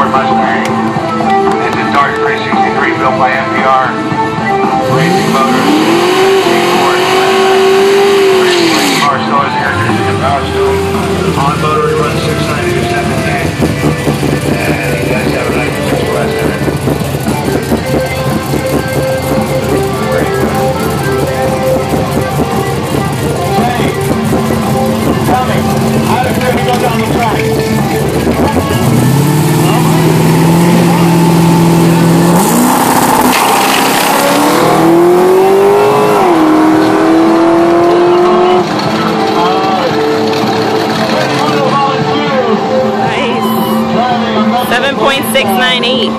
Ford Mustang. It's a Dart 363 built by NPR Racing Motors. Ford. Marcel is here to on. 7.698.